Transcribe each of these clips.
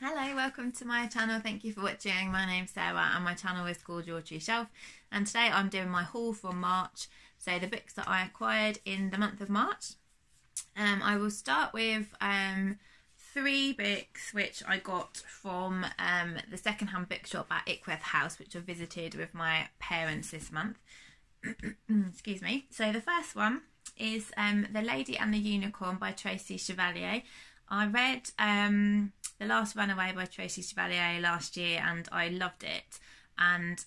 Hello, welcome to my channel. Thank you for watching. My name's Sarah and my channel is called Your True Shelf. And today I'm doing my haul from March. So the books that I acquired in the month of March. Um, I will start with um, three books which I got from um, the secondhand bookshop at Ickworth House, which I visited with my parents this month. Excuse me. So the first one is um, The Lady and the Unicorn by Tracy Chevalier. I read um, The Last Runaway by Tracy Chevalier last year and I loved it. And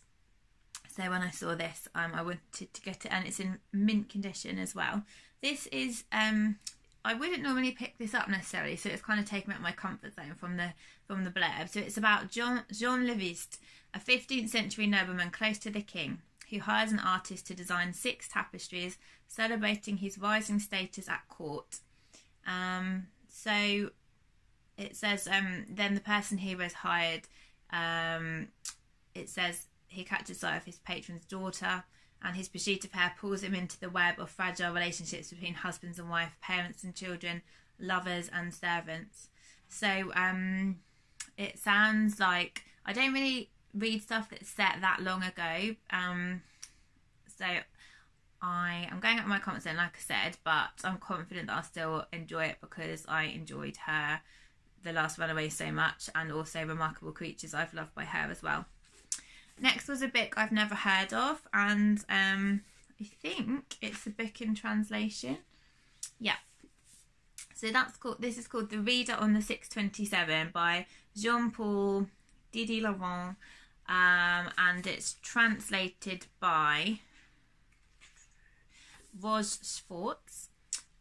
so when I saw this, um, I wanted to get it, and it's in mint condition as well. This is um, I wouldn't normally pick this up necessarily, so it's kind of taken out my comfort zone from the from the blurb. So it's about Jean Jean Le Viste, a 15th century nobleman close to the king, who hires an artist to design six tapestries celebrating his rising status at court. Um, so it says um, then the person he was hired. Um, it says he catches sight of his patron's daughter, and his pursuit of her pulls him into the web of fragile relationships between husbands and wife, parents and children, lovers and servants. So um, it sounds like I don't really read stuff that's set that long ago. Um, so I am going up my comfort zone, like I said, but I'm confident that I'll still enjoy it because I enjoyed her, The Last Runaway, so much, and also Remarkable Creatures I've loved by her as well. Next was a book I've never heard of, and um, I think it's a book in translation. Yeah. So that's called. This is called The Reader on the 627 by Jean-Paul Didierlaurent, um, and it's translated by Ros Schwartz.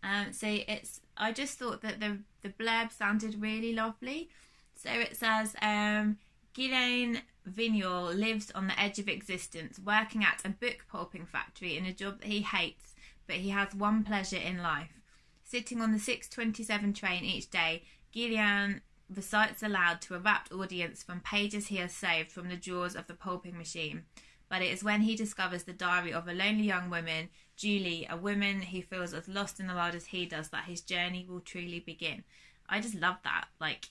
Um, so it's. I just thought that the the blurb sounded really lovely. So it says, um, Guylain Vignolles lives on the edge of existence, working at a book pulping factory in a job that he hates, but he has one pleasure in life. Sitting on the 627 train each day, Gillian recites aloud to a rapt audience from pages he has saved from the jaws of the pulping machine. But it is when he discovers the diary of a lonely young woman, Julie, a woman who feels as lost in the world as he does, that his journey will truly begin. I just love that. Like,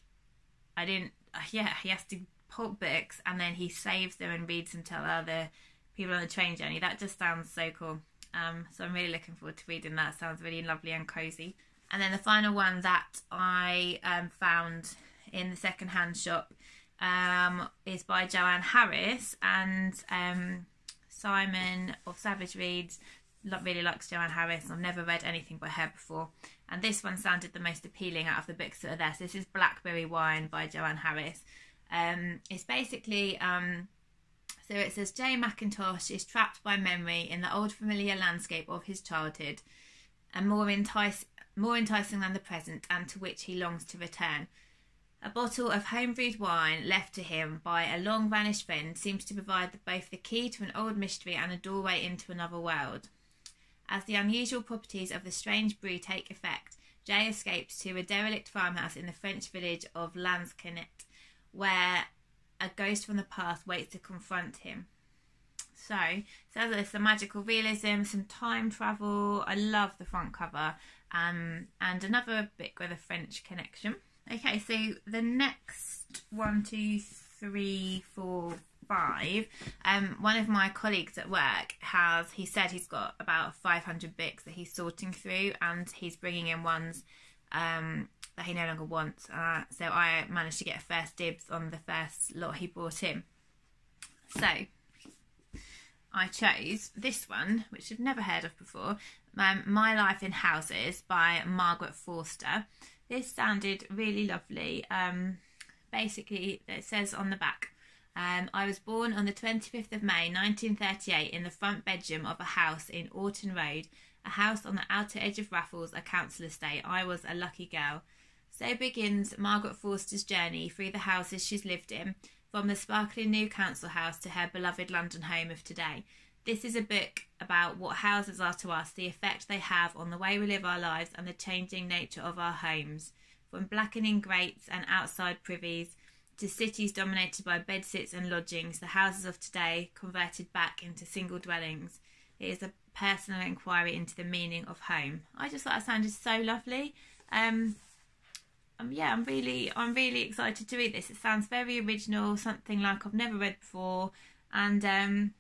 I didn't. Yeah, he has to pulp books and then he saves them and reads them to other people on the train journey. That just sounds so cool. Um, so I'm really looking forward to reading that. Sounds really lovely and cozy. And then the final one that I um, found in the secondhand shop um, is by Joanne Harris and um, Simon of Savidge Reads really likes Joanne Harris. I've never read anything by her before. And this one sounded the most appealing out of the books that are there. So this is Blackberry Wine by Joanne Harris. Um, it's basically um, so it says Jay Mackintosh is trapped by memory in the old familiar landscape of his childhood, and more entice more enticing than the present, and to which he longs to return. A bottle of homebrewed wine left to him by a long vanished friend seems to provide both the key to an old mystery and a doorway into another world. As the unusual properties of the strange brew take effect, Jay escapes to a derelict farmhouse in the French village of Lansquenet where a ghost from the past waits to confront him. So, so there's some magical realism, some time travel. I love the front cover, um, and another book with a French connection. Okay, so the next one, two, three, four, five. Um, one of my colleagues at work has. He said he's got about 500 books that he's sorting through, and he's bringing in ones um, that he no longer wants. Uh, so I managed to get first dibs on the first lot he brought in. So I chose this one, which I've never heard of before um, My Life in Houses by Margaret Forster. This sounded really lovely. Um, basically, it says on the back um, I was born on the 25th of May 1938 in the front bedroom of a house in Orton Road, a house on the outer edge of Raffles, a council estate. I was a lucky girl. So begins Margaret Forster's journey through the houses she's lived in, from the sparkling new council house to her beloved London home of today. This is a book about what houses are to us, the effect they have on the way we live our lives, and the changing nature of our homes. From blackening grates and outside privies to cities dominated by bedsits and lodgings, the houses of today converted back into single dwellings. It is a personal inquiry into the meaning of home. I just thought that sounded so lovely. Um, um, yeah, I'm really, I'm really excited to read this. It sounds very original, something like I've never read before, and um,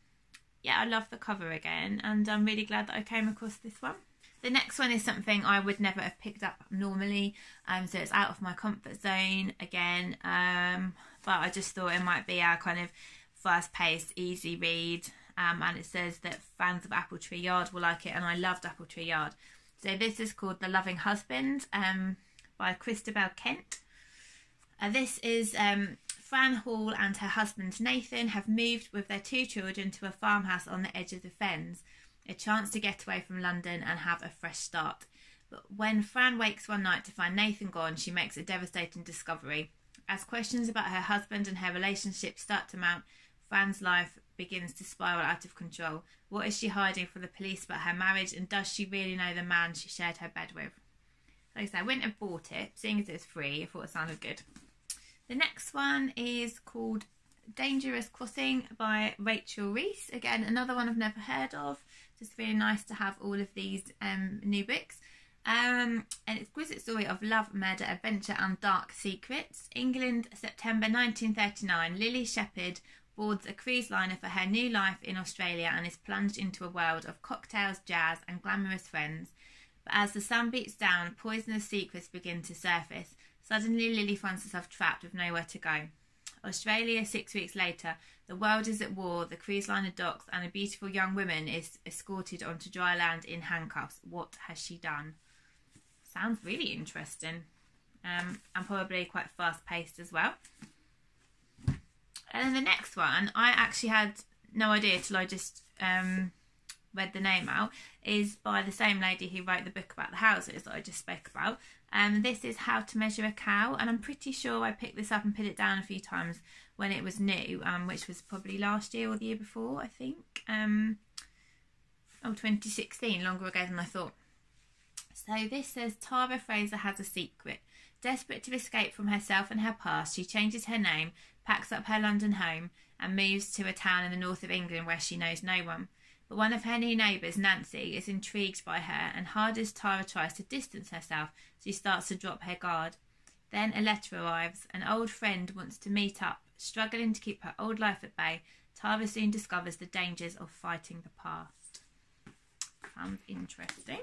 yeah, I love the cover again, and I'm really glad that I came across this one. The next one is something I would never have picked up normally, um, so it's out of my comfort zone again. Um, but I just thought it might be our kind of fast-paced, easy read. Um, and it says that fans of Apple Tree Yard will like it, and I loved Apple Tree Yard. So this is called The Loving Husband um, by Christabel Kent. Uh, this is um, Fran Hall and her husband Nathan have moved with their two children to a farmhouse on the edge of the fens, a chance to get away from London and have a fresh start. But when Fran wakes one night to find Nathan gone, she makes a devastating discovery. As questions about her husband and her relationship start to mount, Fran's life begins to spiral out of control. What is she hiding from the police about her marriage, and does she really know the man she shared her bed with? Like I said, I went and bought it, seeing as it's free. I thought it sounded good. The next one is called Dangerous Crossing by Rachel Rhys. Again, another one I've never heard of. Just really nice to have all of these um, new books. Um, an exquisite story of love, murder, adventure, and dark secrets. England, September 1939. Lily Shepherd boards a cruise liner for her new life in Australia and is plunged into a world of cocktails, jazz, and glamorous friends. But as the sun beats down, poisonous secrets begin to surface. Suddenly, Lily finds herself trapped with nowhere to go. Australia, six weeks later, the world is at war, the cruise liner docks, and a beautiful young woman is escorted onto dry land in handcuffs. What has she done? Sounds really interesting. Um, and probably quite fast paced as well. And then the next one, I actually had no idea till I just um, read the name out, is by the same lady who wrote the book about the houses that I just spoke about. Um, this is How to Measure a Cow, and I'm pretty sure I picked this up and put it down a few times when it was new, um, which was probably last year or the year before, I think. Um, oh, 2016, longer ago than I thought. So this says Tara Fraser has a secret. Desperate to escape from herself and her past, she changes her name packs up her London home, and moves to a town in the north of England where she knows no one. But one of her new neighbours, Nancy, is intrigued by her, and hard as Tara tries to distance herself, she starts to drop her guard. Then a letter arrives. An old friend wants to meet up. Struggling to keep her old life at bay, Tara soon discovers the dangers of fighting the past. Sounds interesting.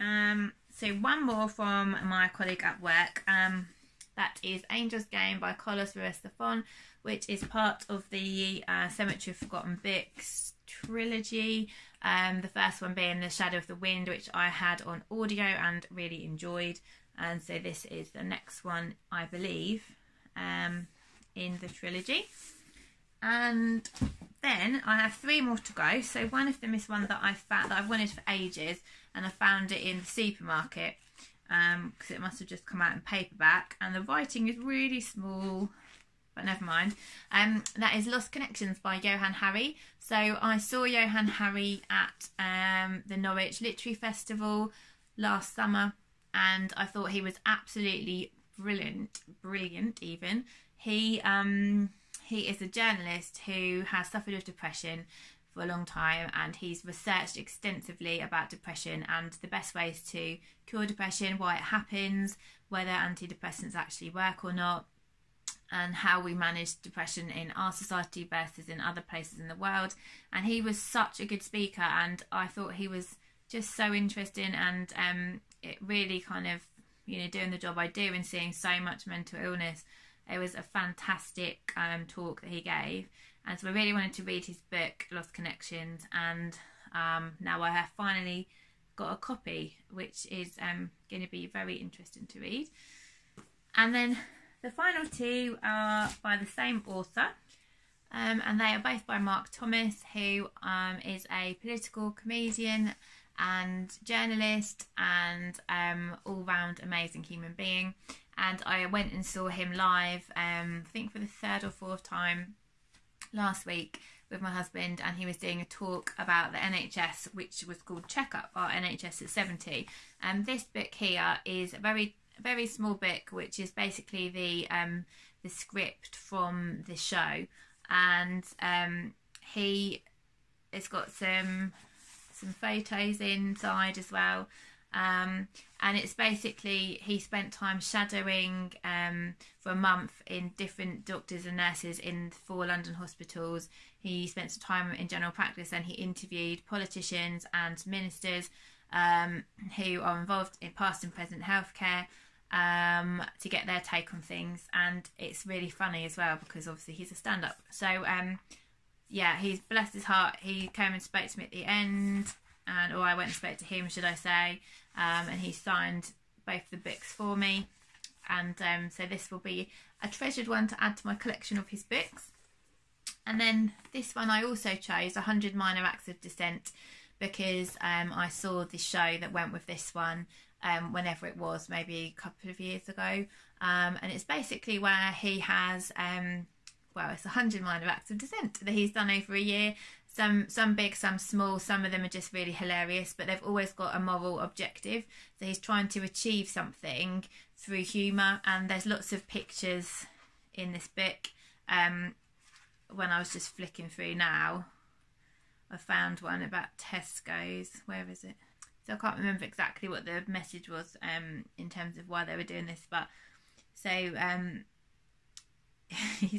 Um, so one more from my colleague at work. Um, that is Angel's Game by Carlos Ruiz Zafón, which is part of the uh, Cemetery of Forgotten Books trilogy. Um, the first one being The Shadow of the Wind, which I had on audio and really enjoyed. And so this is the next one, I believe, um, in the trilogy. And then I have three more to go. So one of them is one that I found that I've wanted for ages, and I found it in the supermarket because um, it must have just come out in paperback and the writing is really small but never mind. Um, that is Lost Connections by Johan Hari so I saw Johan Hari at um, the Norwich Literary Festival last summer and I thought he was absolutely brilliant brilliant even. He um, he is a journalist who has suffered with depression for a long time and he's researched extensively about depression and the best ways to cure depression, why it happens, whether antidepressants actually work or not, and how we manage depression in our society versus in other places in the world. And he was such a good speaker, and I thought he was just so interesting, and um, it really kind of, you know, doing the job I do and seeing so much mental illness. It was a fantastic um, talk that he gave, and so I really wanted to read his book, Lost Connections, and um, now I have finally got a copy, which is um, going to be very interesting to read. And then the final two are by the same author, um, and they are both by Mark Thomas, who um, is a political comedian and journalist and um, all round amazing human being. And I went and saw him live, um, I think for the third or fourth time last week with my husband and he was doing a talk about the NHS which was called Checkup our NHS at 70 and um, this book here is a very very small book which is basically the um the script from the show. And um he it's got some some photos inside as well Um, and it's basically he spent time shadowing um, for a month in different doctors and nurses in four London hospitals. He spent some time in general practice and he interviewed politicians and ministers um, who are involved in past and present healthcare um, to get their take on things. And it's really funny as well because obviously he's a stand up. So, um, yeah, he's blessed his heart. He came and spoke to me at the end, and or I went and spoke to him, should I say? Um, and he signed both the books for me. And um, so this will be a treasured one to add to my collection of his books. And then this one I also chose, 100 Minor Acts of Dissent, because um, I saw the show that went with this one um, whenever it was, maybe a couple of years ago. Um, and it's basically where he has, um, well, it's 100 Minor Acts of Dissent that he's done over a year some some big, some small. Some of them are just really hilarious, but they've always got a moral objective. So he's trying to achieve something through humour, and there's lots of pictures in this book. Um, when I was just flicking through now, I found one about Tesco's. Where is it? So I can't remember exactly what the message was um, in terms of why they were doing this, but so um,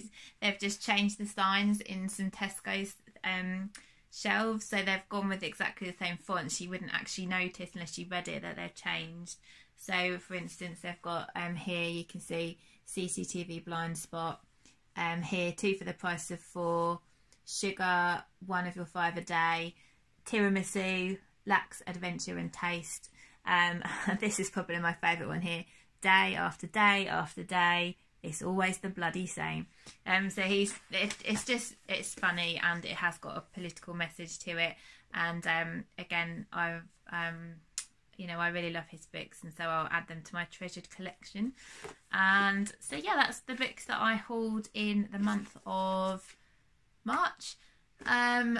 they've just changed the signs in some Tesco's um, shelves, so they've gone with exactly the same fonts. You wouldn't actually notice unless you read it that they've changed. So, for instance, they've got um, here you can see CCTV blind spot. Um, here two for the price of four. Sugar, one of your five a day. Tiramisu, lacks adventure and taste. Um, this is probably my favourite one here. Day after day after day it's always the bloody same. Um, so he's it, it's just it's funny and it has got a political message to it. And um, again, I've um, you know I really love his books, and so I'll add them to my treasured collection. And so yeah, that's the books that I hold in the month of March. Um,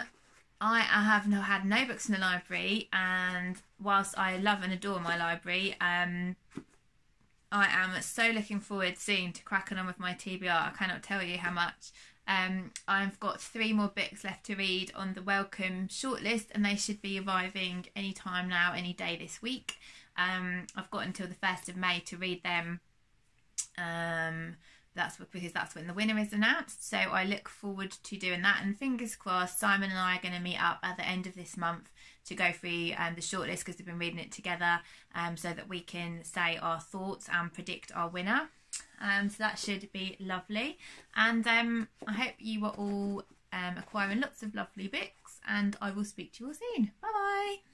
I, I have no, had no books in the library, and whilst I love and adore my library, um, I am so looking forward soon to cracking on with my TBR. I cannot tell you how much. Um, I've got three more books left to read on the Wellcome shortlist, and they should be arriving any time now, any day this week. Um, I've got until the 1st of May to read them. Um, that's because that's when the winner is announced. So I look forward to doing that. And fingers crossed, Simon and I are going to meet up at the end of this month to go through um, the shortlist because we've been reading it together um, so that we can say our thoughts and predict our winner. Um, so that should be lovely. And um, I hope you are all um, acquiring lots of lovely books and I will speak to you all soon. Bye bye.